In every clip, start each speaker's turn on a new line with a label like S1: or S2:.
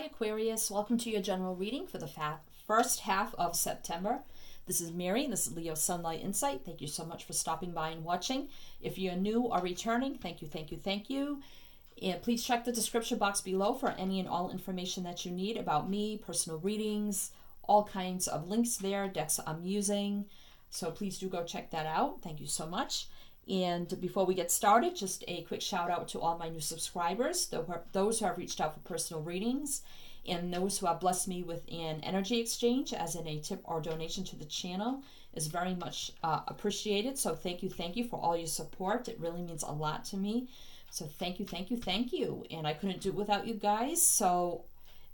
S1: Hi, Aquarius. Welcome to your general reading for the fa- first half of September. This is Mary, and this is Leo Sunlight Insight. Thank you so much for stopping by and watching. If you're new or returning, thank you, thank you, thank you. And please check the description box below for any and all information that you need about me, personal readings, all kinds of links there, decks I'm using. So please do go check that out. Thank you so much. And before we get started, just a quick shout out to all my new subscribers, those who have reached out for personal readings, and those who have blessed me with an energy exchange, as in a tip or donation to the channel, is very much uh, appreciated. So thank you, thank you for all your support. It really means a lot to me. So thank you, thank you, thank you. And I couldn't do it without you guys. So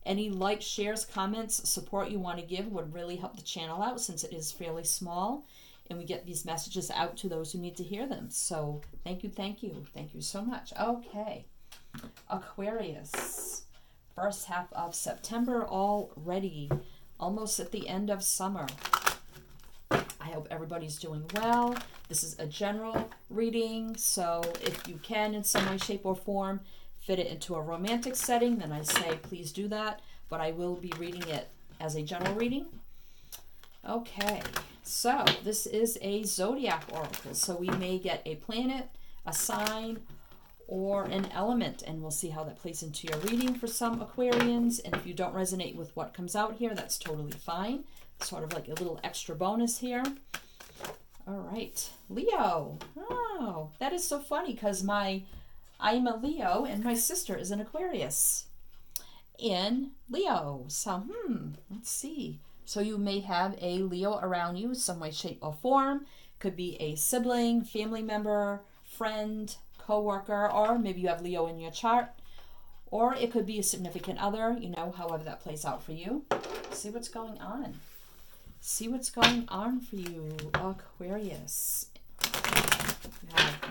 S1: any likes, shares, comments, support you want to give would really help the channel out since it is fairly small and we get these messages out to those who need to hear them. So thank you, thank you, thank you so much. Okay, Aquarius, first half of September already, almost at the end of summer. I hope everybody's doing well. This is a general reading, so if you can, in some way, shape, or form, fit it into a romantic setting, then I say please do that. But I will be reading it as a general reading. Okay, so this is a zodiac oracle. So we may get a planet, a sign, or an element, and we'll see how that plays into your reading for some Aquarians. And if you don't resonate with what comes out here, that's totally fine. Sort of like a little extra bonus here. All right, Leo. Oh, that is so funny because my I'm a Leo and my sister is an Aquarius in Leo. So, hmm, let's see. So you may have a Leo around you, some way, shape, or form. Could be a sibling, family member, friend, coworker, or maybe you have Leo in your chart. Or it could be a significant other, you know, however that plays out for you. See what's going on. See what's going on for you, Aquarius.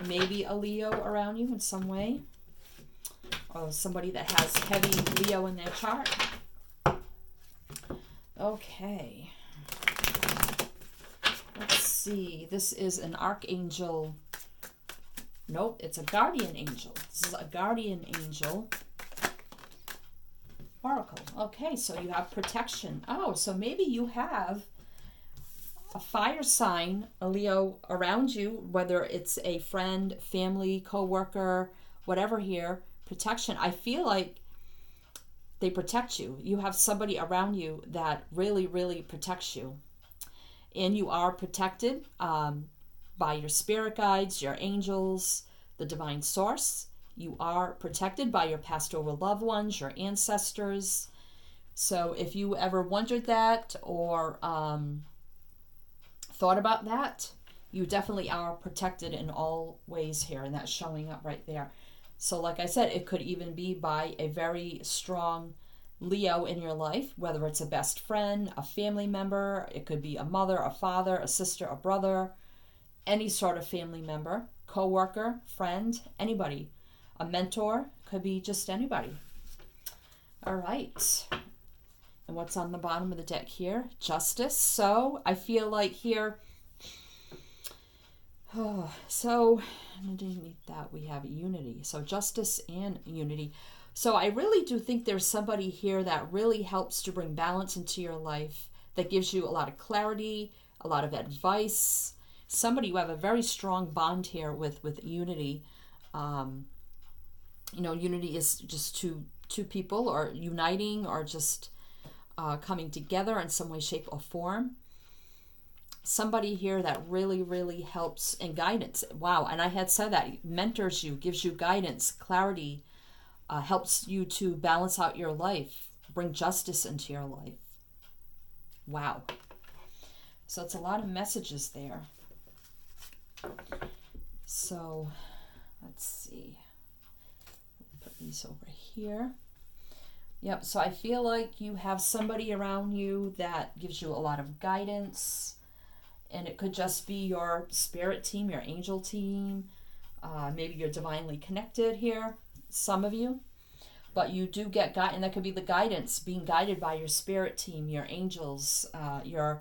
S1: Maybe a Leo around you in some way. Or somebody that has heavy Leo in their chart. Okay. Let's see. This is an archangel. Nope, it's a guardian angel. This is a guardian angel oracle. Okay, so you have protection. Oh, so maybe you have a fire sign, a Leo around you, whether it's a friend, family, co-worker, whatever here, protection. I feel like they protect you. You have somebody around you that really, really protects you. And you are protected um, by your spirit guides, your angels, the divine source. You are protected by your pastoral loved ones, your ancestors. So if you ever wondered that or um, thought about that, you definitely are protected in all ways here, and that's showing up right there. So, like I said, it could even be by a very strong Leo in your life, whether it's a best friend, a family member, it could be a mother, a father, a sister, a brother, any sort of family member, co-worker, friend, anybody. A mentor could be just anybody. All right. And what's on the bottom of the deck here? Justice. So I feel like here so underneath that we have unity. So justice and unity. So I really do think there's somebody here that really helps to bring balance into your life, that gives you a lot of clarity, a lot of advice. Somebody you have a very strong bond here with with unity. Um, you know, unity is just two two people or uniting or just uh, coming together in some way, shape, or form somebody here that really, really helps in guidance. Wow. And I had said that mentors you, gives you guidance, clarity, uh, helps you to balance out your life, bring justice into your life. Wow. So it's a lot of messages there. So let's see. Put these over here. Yep, so I feel like you have somebody around you that gives you a lot of guidance, and it could just be your spirit team, your angel team. Uh, maybe you're divinely connected here, some of you. But you do get guide, and that could be the guidance, being guided by your spirit team, your angels, uh, your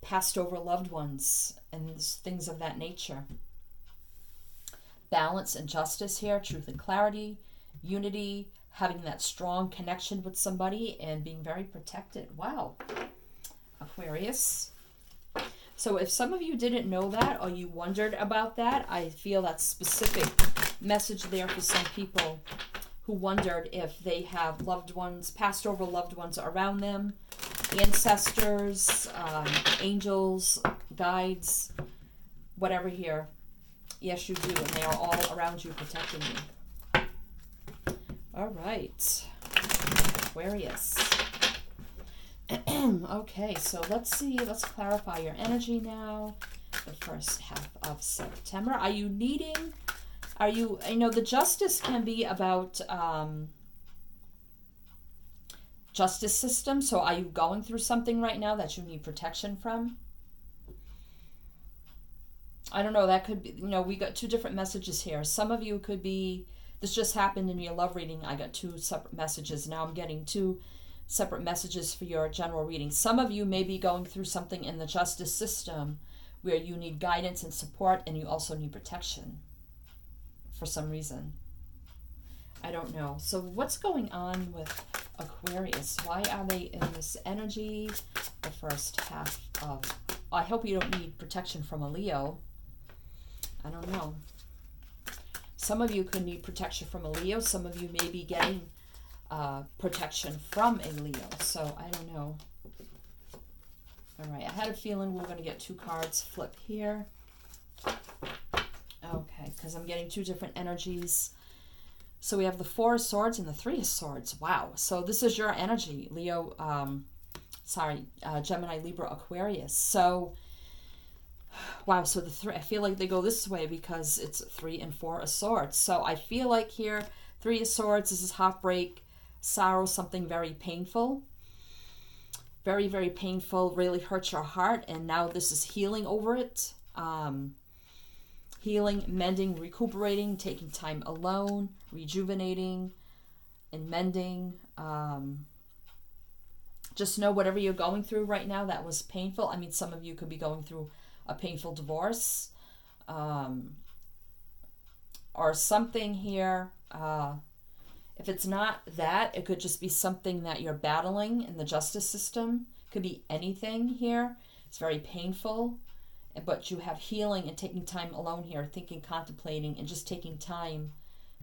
S1: passed over loved ones, and things of that nature. Balance and justice here, truth and clarity, unity, having that strong connection with somebody and being very protected. Wow. Aquarius. So if some of you didn't know that or you wondered about that, I feel that specific message there for some people who wondered if they have loved ones, passed over loved ones around them, ancestors, um, angels, guides, whatever here. Yes, you do, and they are all around you protecting you. All right, Aquarius. okay, so let's see. Let's clarify your energy now. The first half of September. Are you needing? Are you? You know, the justice can be about um, justice system. So, are you going through something right now that you need protection from? I don't know. That could be. You know, we got two different messages here. Some of you could be. This just happened in your love reading. I got two separate messages. Now I'm getting two separate messages for your general reading. Some of you may be going through something in the justice system where you need guidance and support and you also need protection for some reason. I don't know. So, what's going on with Aquarius? Why are they in this energy? The first half of. I hope you don't need protection from a Leo. I don't know. Some of you could need protection from a Leo. Some of you may be getting uh, protection from a Leo. So I don't know. All right, I had a feeling we are going to get two cards flip here. Okay, because I'm getting two different energies. So we have the Four of Swords and the Three of Swords. Wow. So this is your energy, Leo, um, sorry, uh, Gemini, Libra, Aquarius. So Wow, so the three, I feel like they go this way because it's three and four of swords. So I feel like here, three of swords, this is heartbreak, sorrow, something very painful. Very, very painful, really hurts your heart. And now this is healing over it. Um, healing, mending, recuperating, taking time alone, rejuvenating, and mending. Um, just know whatever you're going through right now that was painful. I mean, some of you could be going through a painful divorce um, or something here. Uh, if it's not that, it could just be something that you're battling in the justice system. Could be anything here. It's very painful, but you have healing and taking time alone here, thinking, contemplating, and just taking time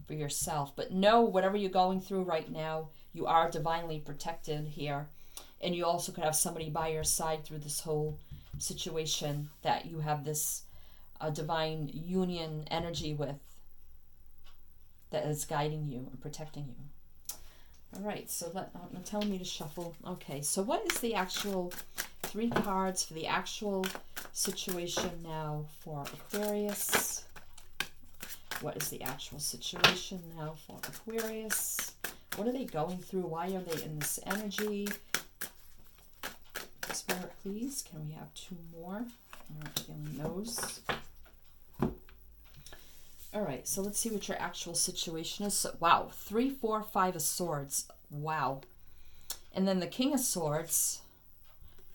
S1: for yourself. But know whatever you're going through right now, you are divinely protected here. And you also could have somebody by your side through this whole situation that you have this uh, divine union energy with that is guiding you and protecting you. All right, so let, uh, telling me to shuffle. Okay, so what is the actual three cards for the actual situation now for Aquarius? What is the actual situation now for Aquarius? What are they going through? Why are they in this energy? Spirit, please. Can we have two more? Feeling those. All right, so let's see what your actual situation is. So, wow, three, four, five of swords. Wow. And then the king of swords,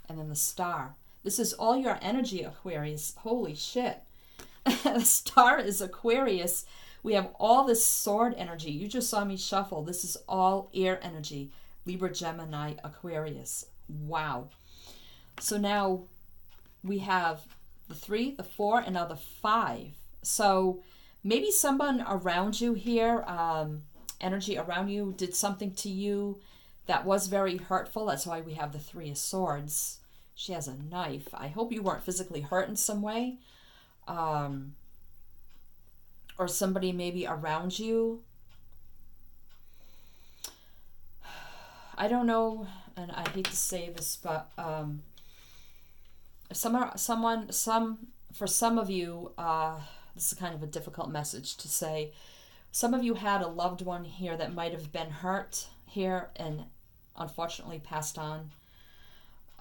S1: and then the star. This is all your energy, Aquarius. Holy shit. the star is Aquarius. We have all this sword energy. You just saw me shuffle. This is all air energy. Libra, Gemini, Aquarius. Wow. So now we have the three, the four, and now the five. So maybe someone around you here, um, energy around you, did something to you that was very hurtful. That's why we have the three of swords. She has a knife. I hope you weren't physically hurt in some way. Um, or somebody maybe around you. I don't know, and I hate to say this, but um, some someone some for some of you uh, this is kind of a difficult message to say some of you had a loved one here that might have been hurt here and unfortunately passed on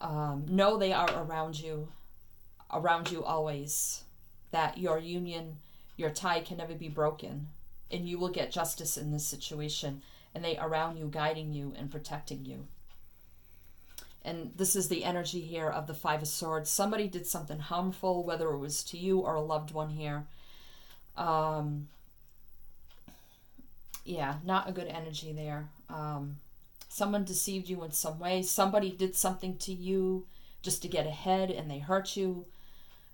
S1: um, know they are around you around you always that your union your tie can never be broken and you will get justice in this situation and they around you guiding you and protecting you and this is the energy here of the Five of Swords. Somebody did something harmful, whether it was to you or a loved one here. Um, yeah, not a good energy there. Um, someone deceived you in some way. Somebody did something to you just to get ahead and they hurt you.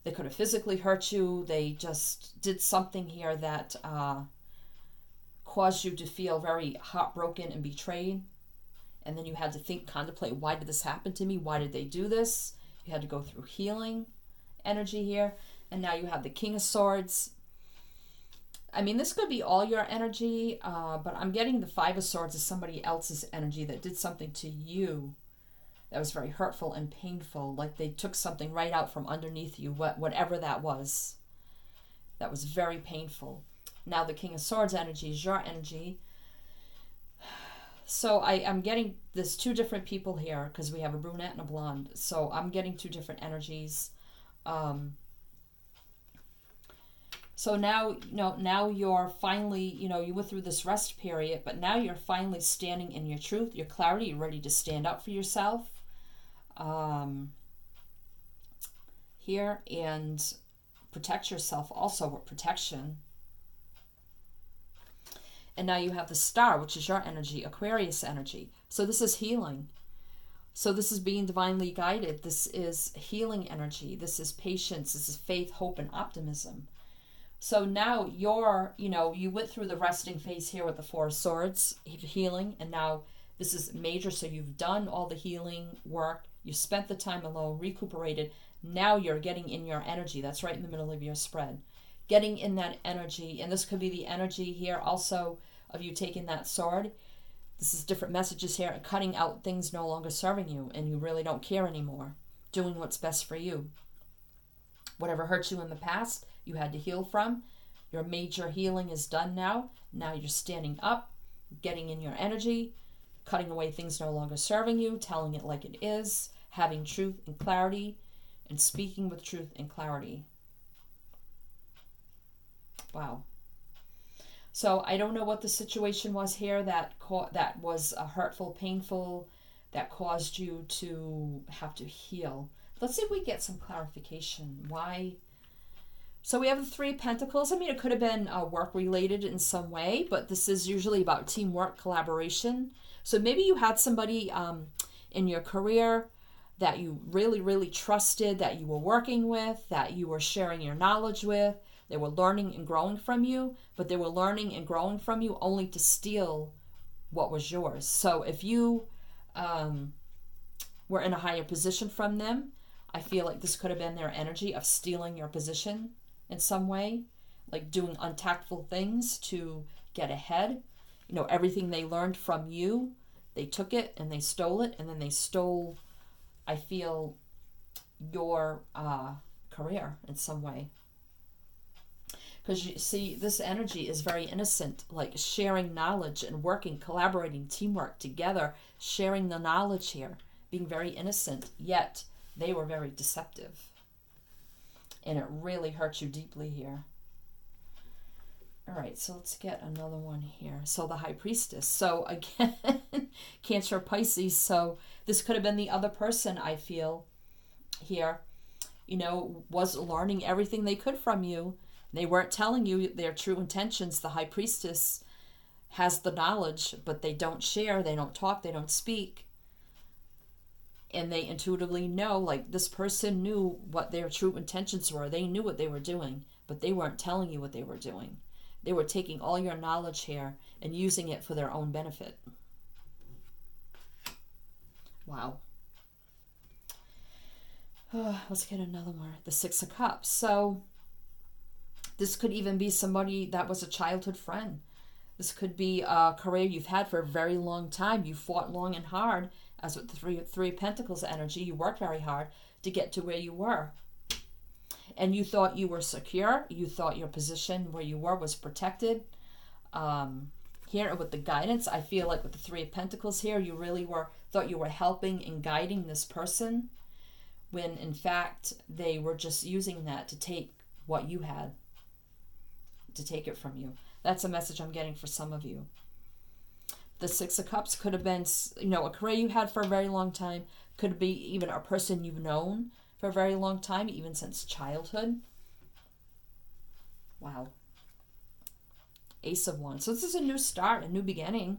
S1: They could have physically hurt you. They just did something here that uh, caused you to feel very heartbroken and betrayed. And then you had to think, contemplate, why did this happen to me? Why did they do this? You had to go through healing energy here. And now you have the King of Swords. I mean, this could be all your energy, uh, but I'm getting the Five of Swords as somebody else's energy that did something to you that was very hurtful and painful. Like they took something right out from underneath you, what, whatever that was. That was very painful. Now, the King of Swords energy is your energy. So I, I'm getting this two different people here because we have a brunette and a blonde. So I'm getting two different energies. Um, so now, you know, now you're finally, you know, you went through this rest period, but now you're finally standing in your truth, your clarity, you're ready to stand up for yourself. Um, here and protect yourself also with protection. And now you have the star, which is your energy, Aquarius energy. So this is healing. So this is being divinely guided. This is healing energy. This is patience. This is faith, hope, and optimism. So now you're, you know, you went through the resting phase here with the Four Swords, healing, and now this is major. So you've done all the healing work. You spent the time alone, recuperated. Now you're getting in your energy. That's right in the middle of your spread. Getting in that energy. And this could be the energy here also of you taking that sword. This is different messages here, cutting out things no longer serving you, and you really don't care anymore. Doing what's best for you. Whatever hurt you in the past, you had to heal from. Your major healing is done now. Now you're standing up, getting in your energy, cutting away things no longer serving you, telling it like it is, having truth and clarity, and speaking with truth and clarity. Wow. So I don't know what the situation was here that co- that was a hurtful, painful, that caused you to have to heal. Let's see if we get some clarification. Why so we have the three pentacles. I mean, it could have been uh, work related in some way, but this is usually about teamwork, collaboration. So maybe you had somebody um, in your career that you really, really trusted, that you were working with, that you were sharing your knowledge with. They were learning and growing from you, but they were learning and growing from you only to steal what was yours. So if you um, were in a higher position from them, I feel like this could have been their energy of stealing your position in some way, like doing untactful things to get ahead. You know, everything they learned from you, they took it and they stole it, and then they stole, I feel, your uh, career in some way. Because you see, this energy is very innocent, like sharing knowledge and working, collaborating, teamwork together, sharing the knowledge here, being very innocent, yet they were very deceptive and it really hurts you deeply here. All right, so let's get another one here. So the High Priestess. So again, Cancer Pisces. So this could have been the other person, I feel, here. You know, was learning everything they could from you. They weren't telling you their true intentions. The High Priestess has the knowledge, but they don't share, they don't talk, they don't speak and they intuitively know like this person knew what their true intentions were. They knew what they were doing but they weren't telling you what they were doing. They were taking all your knowledge here and using it for their own benefit. Wow. Oh, let's get another one. The six of cups. So this could even be somebody that was a childhood friend. This could be a career you've had for a very long time. You fought long and hard as with the three, three pentacles energy, you worked very hard to get to where you were. And you thought you were secure. You thought your position where you were was protected. Um, here with the guidance, I feel like with the three of pentacles here, you really were thought you were helping and guiding this person when in fact they were just using that to take what you had, to take it from you. That's a message I'm getting for some of you the Six of Cups could have been, you know, a career you had for a very long time. Could be even a person you've known for a very long time, even since childhood. Wow. Ace of Wands. So this is a new start, a new beginning.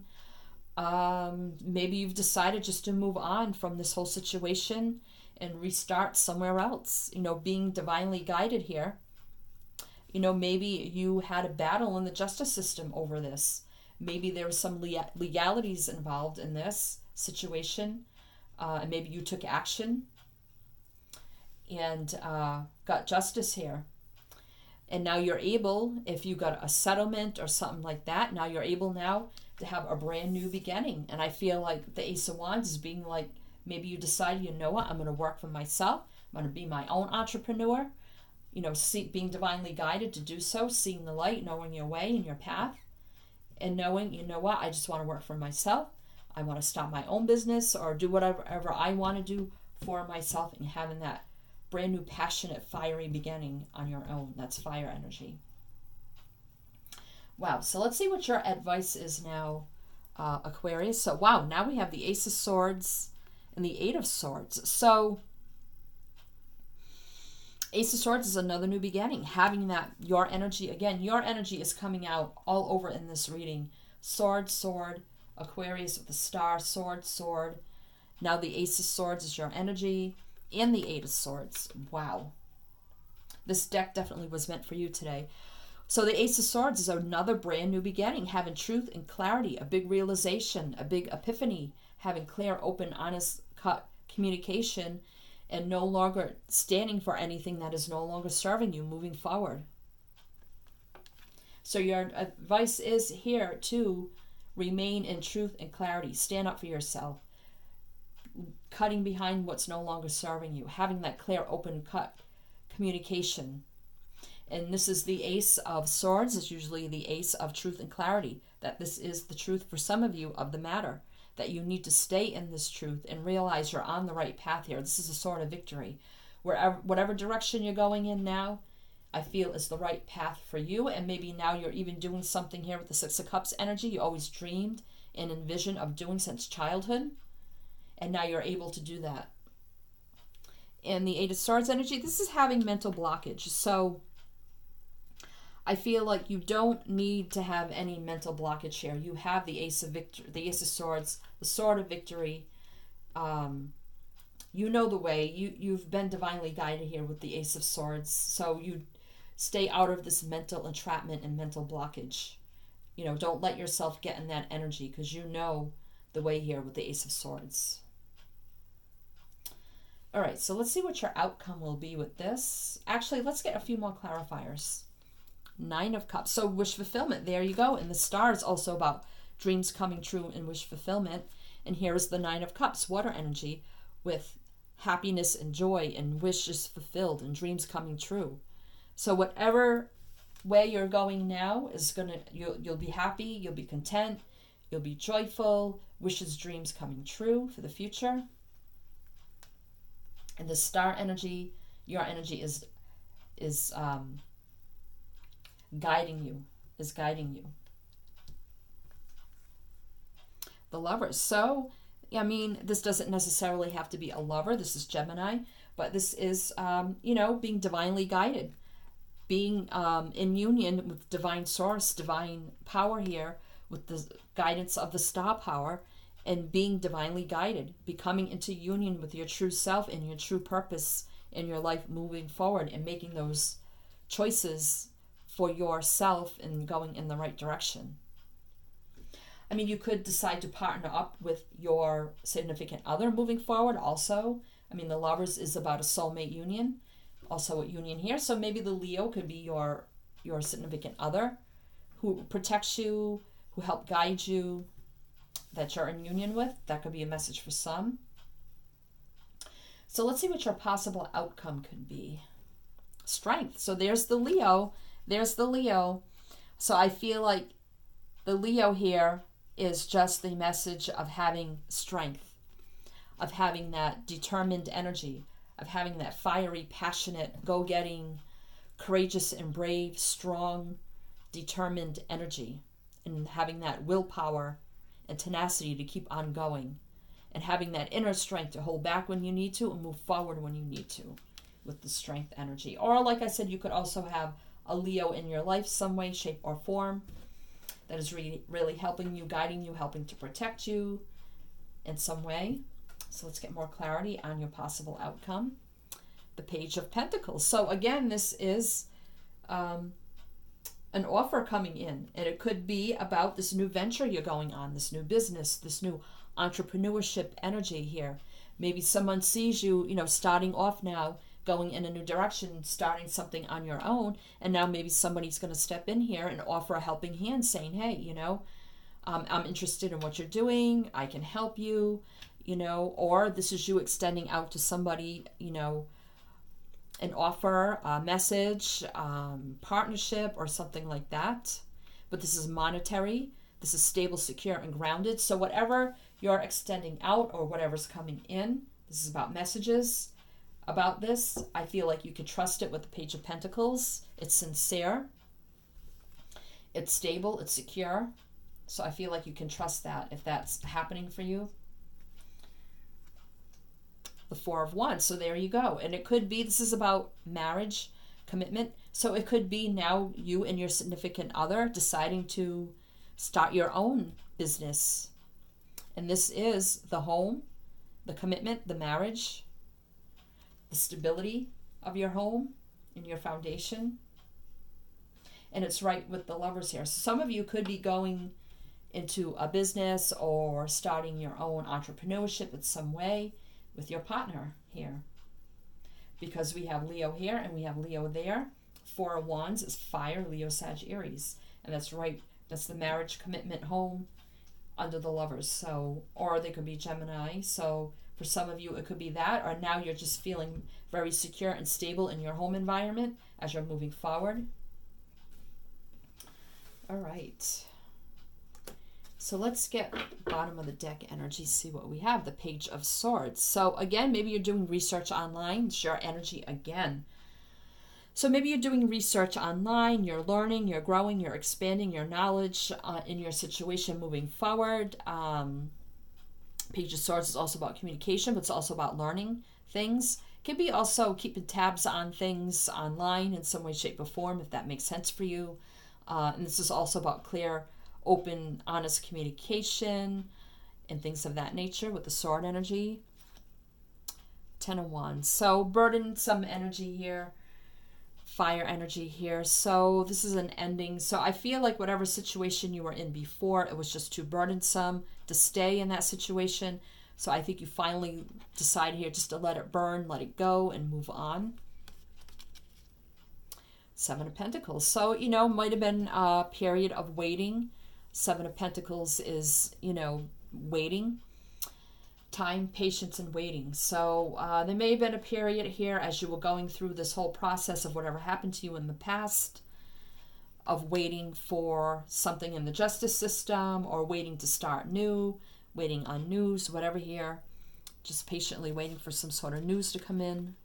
S1: Um, maybe you've decided just to move on from this whole situation and restart somewhere else. You know, being divinely guided here. You know, maybe you had a battle in the justice system over this. Maybe there was some legalities involved in this situation, uh, and maybe you took action and uh, got justice here. And now you're able, if you got a settlement or something like that, now you're able now to have a brand new beginning. And I feel like the Ace of Wands is being like, maybe you decided, you know what, I'm going to work for myself. I'm going to be my own entrepreneur. You know, see, being divinely guided to do so, seeing the light, knowing your way and your path, and knowing, you know what, I just want to work for myself. I want to start my own business or do whatever, I want to do for myself and having that brand new, passionate, fiery beginning on your own. That's fire energy. Wow. So let's see what your advice is now, uh, Aquarius. So, wow, now we have the Ace of Swords and the Eight of Swords. So, Ace of Swords is another new beginning. Having that, your energy, again, your energy is coming out all over in this reading. Sword, sword, Aquarius with the star, sword, sword. Now the Ace of Swords is your energy and the Eight of Swords. Wow. This deck definitely was meant for you today. So the Ace of Swords is another brand new beginning, having truth and clarity, a big realization, a big epiphany, having clear, open, honest, cut communication, and no longer standing for anything that is no longer serving you moving forward. So your advice is here to remain in truth and clarity. Stand up for yourself cutting behind what's no longer serving you, having that clear, open cut communication. And this is the ace of swords, is usually the ace of truth and clarity, that this is the truth for some of you of the matter, that you need to stay in this truth and realize you're on the right path here. This is a sort of victory. Wherever, whatever direction you're going in now, I feel is the right path for you. And maybe now you're even doing something here with the Six of Cups energy you always dreamed and envisioned of doing since childhood and now you're able to do that. And the Eight of Swords energy, this is having mental blockage. So I feel like you don't need to have any mental blockage here. You have the Ace of Victory, the Ace of Swords, the Sword of Victory. Um, you know the way. You you've been divinely guided here with the Ace of Swords. So you stay out of this mental entrapment and mental blockage. You know, don't let yourself get in that energy because you know the way here with the Ace of Swords. All right, so let's see what your outcome will be with this. Actually, let's get a few more clarifiers. Nine of Cups. So wish fulfillment. There you go. And the star is also about dreams coming true and wish fulfillment. And here is the Nine of Cups, water energy, with happiness and joy and wishes fulfilled and dreams coming true. So whatever way you're going now is gonna you'll you'll be happy, you'll be content, you'll be joyful, wishes, dreams coming true for the future. And the star energy, your energy is is um, guiding you, is guiding you. The lovers. So, I mean, this doesn't necessarily have to be a lover. This is Gemini, but this is, um, you know, being divinely guided, being um, in union with divine source, divine power here, with the guidance of the star power, and being divinely guided, becoming into union with your true self and your true purpose in your life moving forward and making those choices for yourself in going in the right direction. I mean, you could decide to partner up with your significant other moving forward also. I mean, the lovers is about a soulmate union, also a union here. So maybe the Leo could be your your significant other who protects you, who help guide you, that you're in union with. That could be a message for some. So let's see what your possible outcome could be. Strength. So there's the Leo. There's the Leo. So I feel like the Leo here is just the message of having strength, of having that determined energy, of having that fiery, passionate, go getting, courageous and brave, strong, determined energy, and having that willpower and tenacity to keep on going and having that inner strength to hold back when you need to and move forward when you need to with the strength energy. Or, like I said, you could also have a Leo in your life, some way, shape, or form. that is really, really helping you, guiding you, helping to protect you in some way. So let's get more clarity on your possible outcome. The Page of Pentacles. So again, this is um, an offer coming in, and it could be about this new venture you're going on, this new business, this new entrepreneurship energy here. Maybe someone sees you, you know, starting off now, going in a new direction, starting something on your own, and now maybe somebody's going to step in here and offer a helping hand, saying, "Hey, you know, um, I'm interested in what you're doing. I can help you." You know, or this is you extending out to somebody, you know, an offer, a message, um, partnership, or something like that. But this is monetary. This is stable, secure, and grounded. So whatever you're extending out or whatever's coming in, this is about messages. About this, I feel like you could trust it with the Page of Pentacles. It's sincere. It's stable. It's secure. So I feel like you can trust that if that's happening for you the Four of Wands. So there you go. And it could be this is about marriage, commitment. So it could be now you and your significant other deciding to start your own business. And this is the home, the commitment, the marriage, the stability of your home and your foundation. And it's right with the lovers here. So some of you could be going into a business or starting your own entrepreneurship in some way with your partner here. Because we have Leo here and we have Leo there. Four of Wands is fire, Leo, Sag, Aries. And that's right, that's the marriage commitment home under the lovers. So, or they could be Gemini. So, for some of you, it could be that, or now you're just feeling very secure and stable in your home environment as you're moving forward. All right. So let's get bottom of the deck energy, see what we have. The Page of Swords. So again, maybe you're doing research online. It's your energy again. So maybe you're doing research online, you're learning, you're growing, you're expanding your knowledge uh, in your situation moving forward. Um, Page of Swords is also about communication, but it's also about learning things. It can be also keeping tabs on things online in some way, shape, or form, if that makes sense for you. Uh, and this is also about clear open, honest communication and things of that nature with the sword energy. Ten of Wands. So burdensome energy here, fire energy here. So this is an ending. So I feel like whatever situation you were in before, it was just too burdensome to stay in that situation. So I think you finally decide here just to let it burn, let it go, and move on. Seven of Pentacles. So, you know, might have been a period of waiting Seven of Pentacles is, you know, waiting. Time, patience, and waiting. So uh, there may have been a period here as you were going through this whole process of whatever happened to you in the past, of waiting for something in the justice system or waiting to start new, waiting on news, whatever here. Just patiently waiting for some sort of news to come in.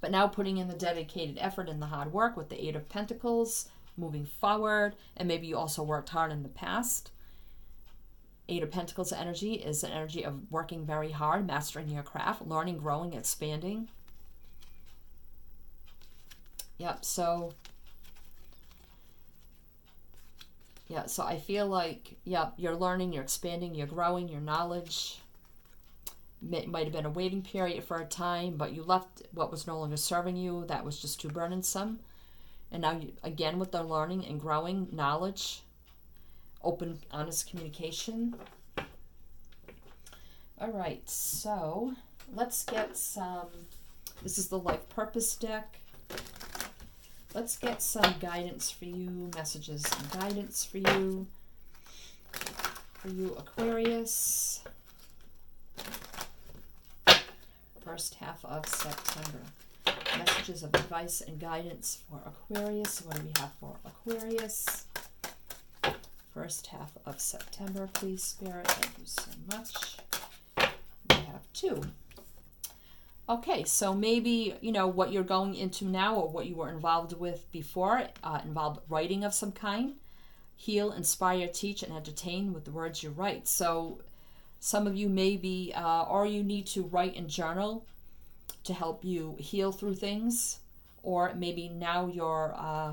S1: But now putting in the dedicated effort and the hard work with the Eight of Pentacles moving forward, and maybe you also worked hard in the past. Eight of Pentacles energy is an energy of working very hard, mastering your craft, learning, growing, expanding. Yep, so yeah, so I feel like, yep, you're learning, you're expanding, you're growing your knowledge. It might have been a waiting period for a time, but you left what was no longer serving you. That was just too burdensome. And now, you, again, with the learning and growing knowledge, open, honest communication. All right, so let's get some. This is the Life Purpose deck. Let's get some guidance for you, messages and guidance for you. For you, Aquarius. First half of September messages of advice and guidance for Aquarius. What do we have for Aquarius? First half of September, please, Spirit. Thank you so much. We have two. Okay, so maybe, you know, what you're going into now or what you were involved with before uh, involved writing of some kind. Heal, inspire, teach, and entertain with the words you write. So some of you may be, uh, or you need to write and journal to help you heal through things, or maybe now you're uh,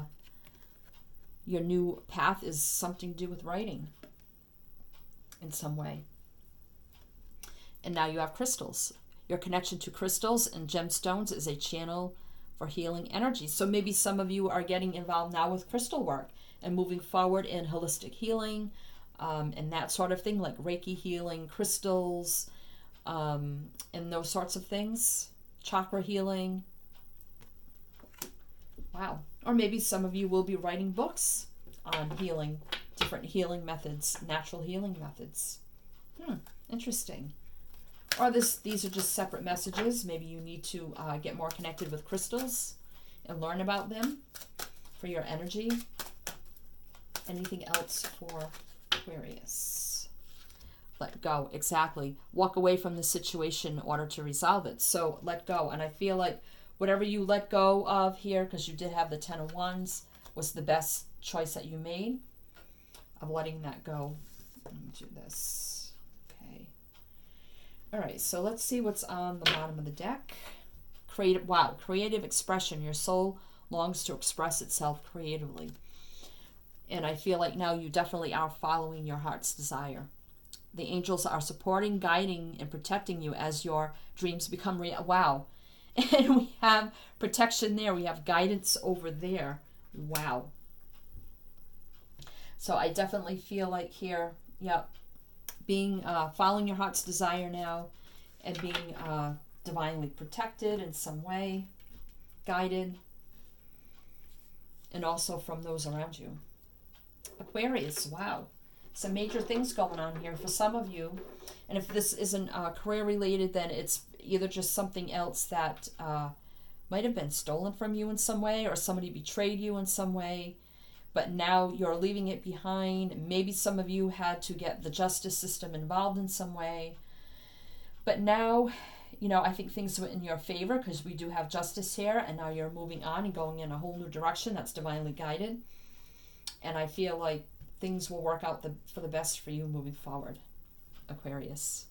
S1: your new path is something to do with writing in some way. And now you have crystals. Your connection to crystals and gemstones is a channel for healing energy. So maybe some of you are getting involved now with crystal work and moving forward in holistic healing um, and that sort of thing, like Reiki healing, crystals, um, and those sorts of things, chakra healing. Wow. Or maybe some of you will be writing books on healing, different healing methods, natural healing methods. Hmm, interesting. Or this, these are just separate messages. Maybe you need to uh, get more connected with crystals and learn about them for your energy. Anything else for Aquarius? Let go, exactly. Walk away from the situation in order to resolve it. So let go. And I feel like whatever you let go of here, because you did have the Ten of Wands, was the best choice that you made of letting that go. Let me do this. Okay. All right, so let's see what's on the bottom of the deck. Creative, wow, creative expression. Your soul longs to express itself creatively. And I feel like now you definitely are following your heart's desire. The angels are supporting, guiding, and protecting you as your dreams become real. Wow. And we have protection there. We have guidance over there. Wow. So I definitely feel like here, yep, being uh, following your heart's desire now, and being uh, divinely protected in some way, guided, and also from those around you. Aquarius, wow, some major things going on here for some of you. And if this isn't uh, career related, then it's either just something else that uh, might have been stolen from you in some way, or somebody betrayed you in some way but now you're leaving it behind. Maybe some of you had to get the justice system involved in some way. But now, you know, I think things are in your favor because we do have justice here, and now you're moving on and going in a whole new direction that's divinely guided. And I feel like things will work out the, for the best for you moving forward, Aquarius.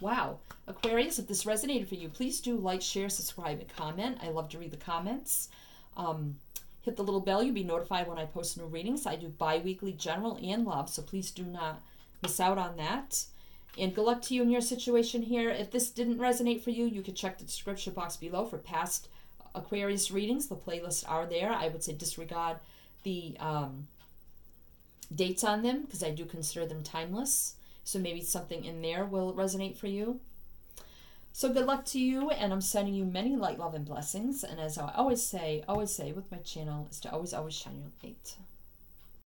S1: Wow. Aquarius, if this resonated for you, please do like, share, subscribe, and comment. I love to read the comments. Um, Hit the little bell, you'll be notified when I post new readings. I do bi weekly general and love, so please do not miss out on that. And good luck to you in your situation here. If this didn't resonate for you, you can check the description box below for past Aquarius readings. The playlists are there. I would say disregard the um, dates on them because I do consider them timeless. So maybe something in there will resonate for you. So good luck to you, and I'm sending you many light, love, and blessings. And as I always say, always say with my channel, is to always, always shine your light.